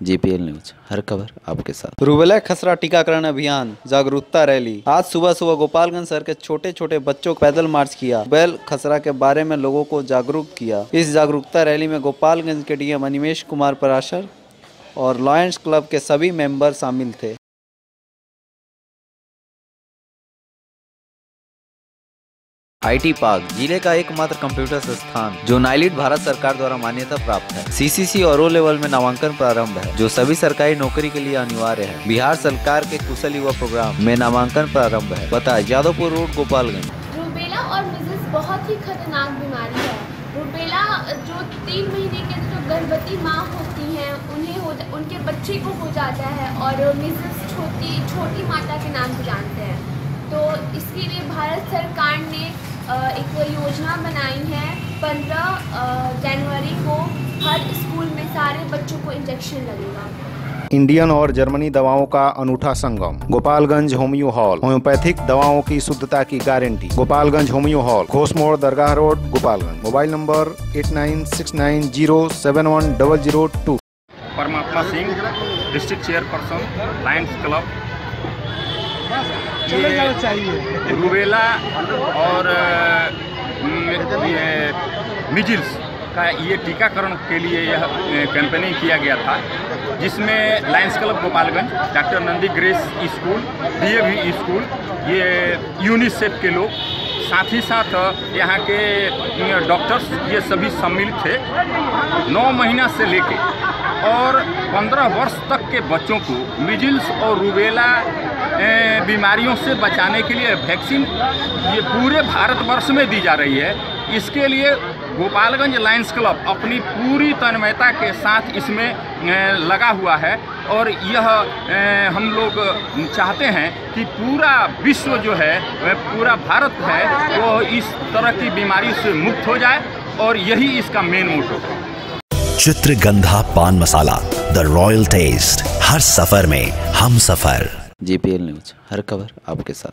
GPL news हर खबर आपके साथ। रूबेला खसरा टीकाकरण अभियान, जागरूकता रैली। आज सुबह सुबह गोपालगंज शहर के छोटे छोटे बच्चों को पैदल मार्च किया। बैल खसरा के बारे में लोगों को जागरूक किया। इस जागरूकता रैली में गोपालगंज के डीएम अनिमेश कुमार पराशर और लॉयंस क्लब के सभी मेंबर शामिल थे। आईटी पार्क, ज़िले का एकमात्र कंप्यूटर संस्थान, जो नाइलिट भारत सरकार द्वारा मान्यता प्राप्त है। सीसीसी और ओ लेवल में नामांकन प्रारंभ है, जो सभी सरकारी नौकरी के लिए अनिवार्य है। बिहार सरकार के कुशल युवा प्रोग्राम में नामांकन प्रारंभ है। पता यादवपुर रोड, गोपालगंज। रूबेला और मिजल्स बहुत ही खतरनाक बीमारी है। रूबेला, जो तीन महीने के जो गर्भवती माँ होती है, उन्हें हो, उनके बच्चे को हो जाता है और मिजल्स छोटी छोटी माता के नाम से जानते हैं। तो इसके लिए भारत सरकार ने एक योजना बनाई है पंद्रह जनवरी को हर स्कूल में सारे बच्चों को इंजेक्शन लगेगा। इंडियन और जर्मनी दवाओं का अनूठा संगम। Gopalganj homoeo hall. होम्योपैथिक दवाओं की शुद्धता की guarantee. Gopalganj homoeo hall. Ghoshmor दरगाह road Gopalganj. Mobile number eight nine six nine zero seven one double zero two. Parmatma Singh district chairperson lions club. ये rubella और measles का ये टीकाकरण के लिए यह कैंपेनिंग किया गया था, जिसमें lions club Gopalganj doctor Nandi grace school DAV school ये यूनिसेफ के लोग, साथ ही साथ यहाँ के डॉक्टर्स ये सभी सम्मिलित थे, नौ महीना से लेके, और पंद्रह वर्ष तक के बच्चों को मिजिल्स और रूबेला बीमारियों से बचाने के लिए वैक्सीन ये पूरे भारतवर्ष में दी जा रही है। इसके लिए गोपालगंज लायंस क्लब अपनी पूरी तन्मयता के साथ इसमें लगा हुआ है और यह हम लोग चाहते हैं कि पूरा विश्व जो है पूरा भारत है, वो इस तरह की बीमारी से मुक्त हो जाए और यही इसका मेन मोटो है। Chitragandha Pan Masala the royal taste हर सफ़र में हम सफ़र। जीपीएल न्यूज़ हर खबर आपके साथ।